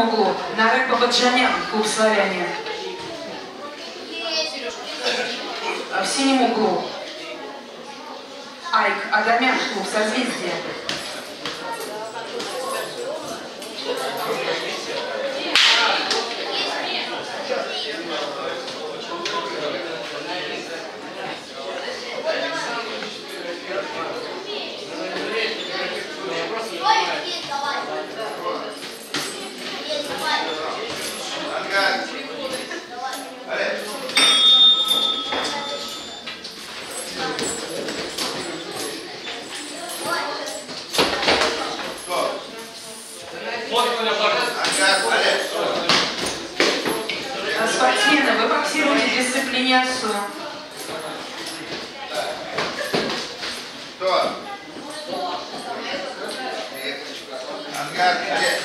углу Нарек Бабаджанян, клуб «Славяне». В синем углу Айк Адамян, клуб «Созвездие». Спортсмены, вы боксируете ОСУ. Кто? Ангар, где?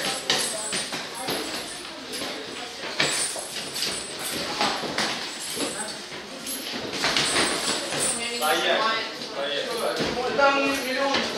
Конечно, не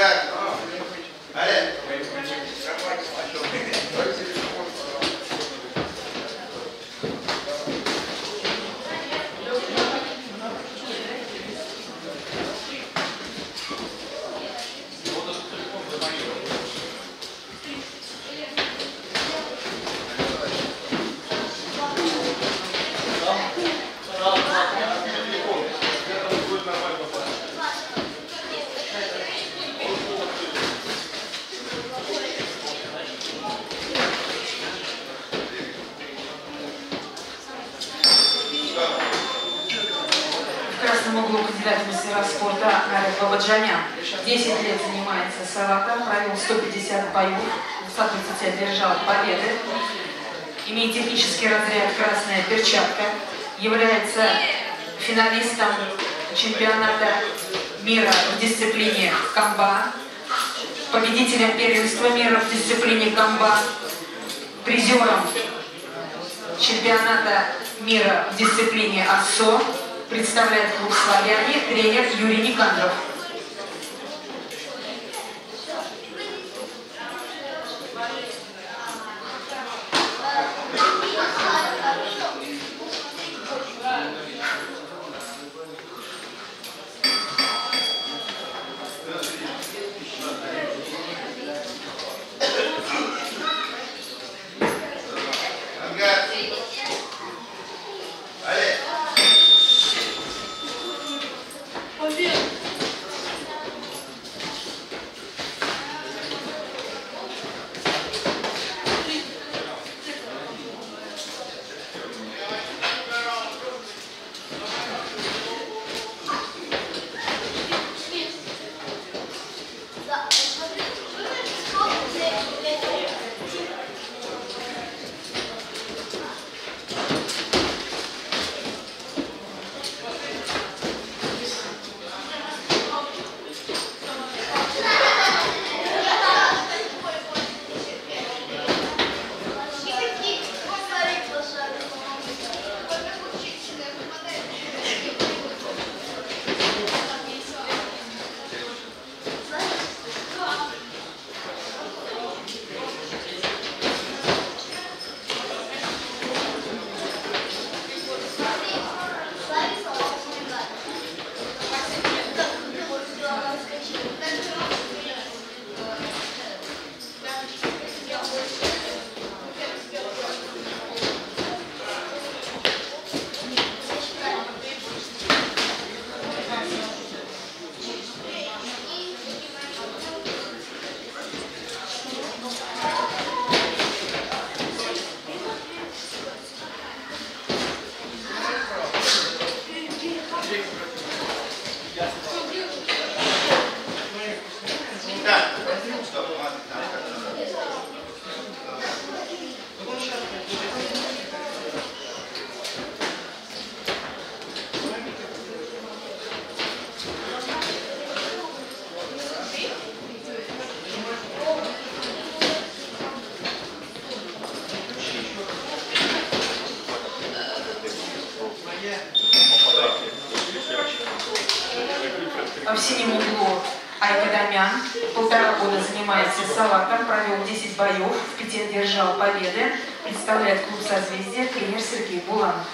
Ангар. Олег. В красном углу кандидат в мастера спорта Нарек Бабаджанян. 10 лет занимается салатом, провел 150 боев, в соответствии одержал победы. Имеет технический разряд «Красная перчатка». Является финалистом чемпионата мира в дисциплине комба. Победителем первенства мира в дисциплине комба. Призером чемпионата мира в дисциплине АСО представляет клуб «Славяне» тренер Юрий Никандров. Полтора года занимается салатом, провел 10 боев, в пяти одержал победы. Представляет клуб «Созвездие» тренер Сергей Буланов.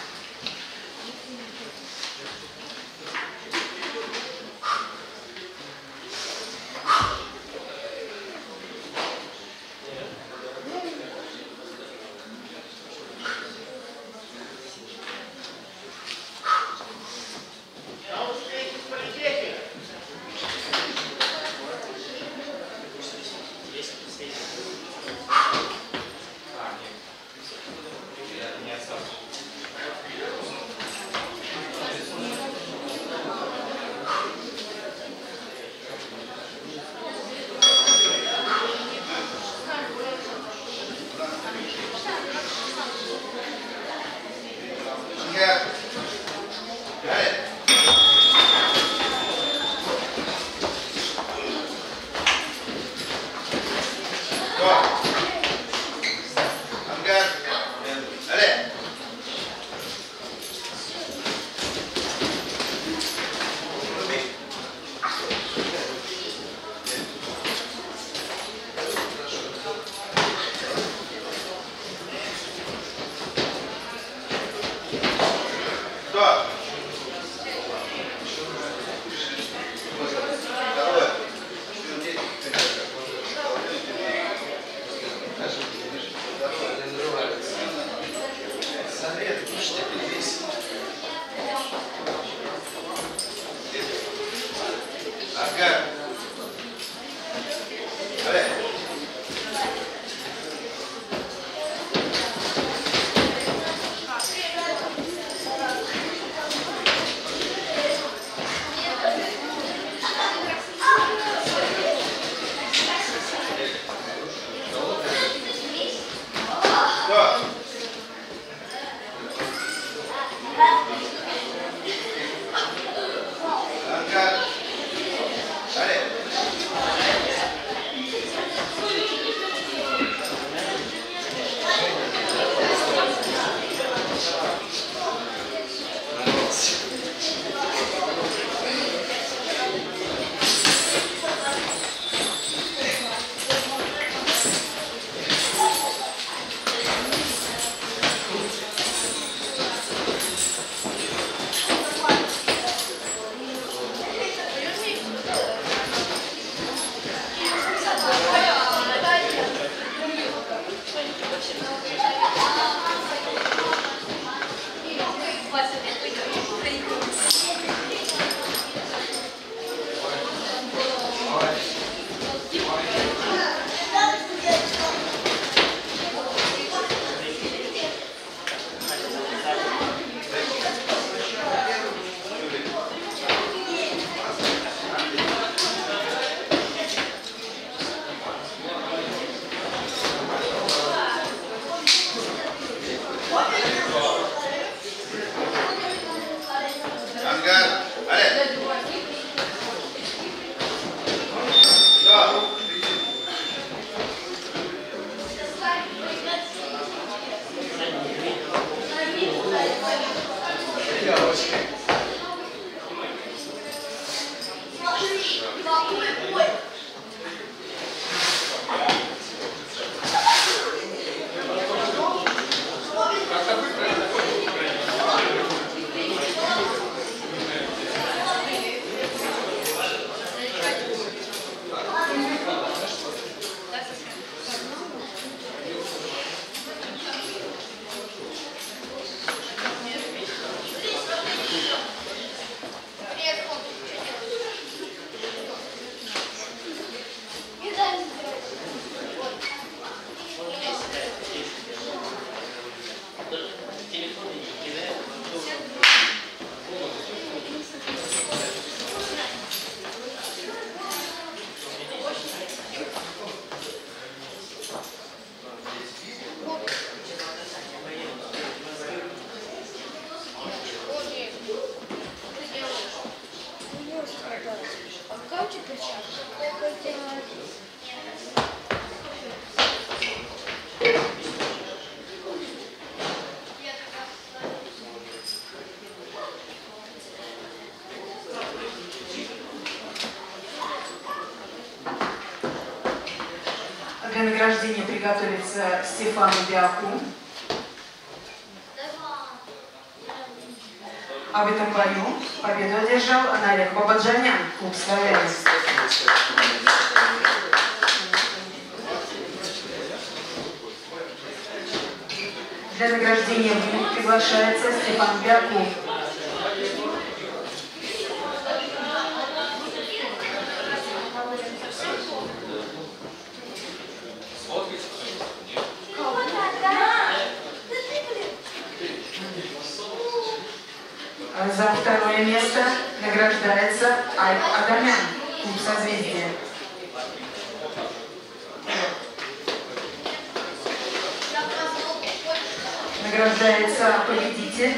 Награждения приготовится Стефану Биаку. А в этом бою победу одержал Анарек Бабаджанян, клуб «Славянец». Для награждения приглашается Степан Биаку. А За второе место награждается Айк Адамян, клуб «Созвездие». Награждается победитель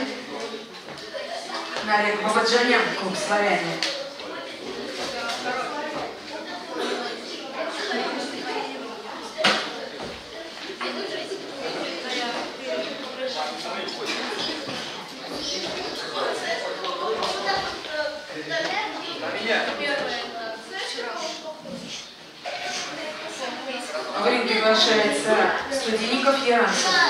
Нарик Бабаджанян, клуб «Славяне». В ринг приглашается Студенников Яранцев.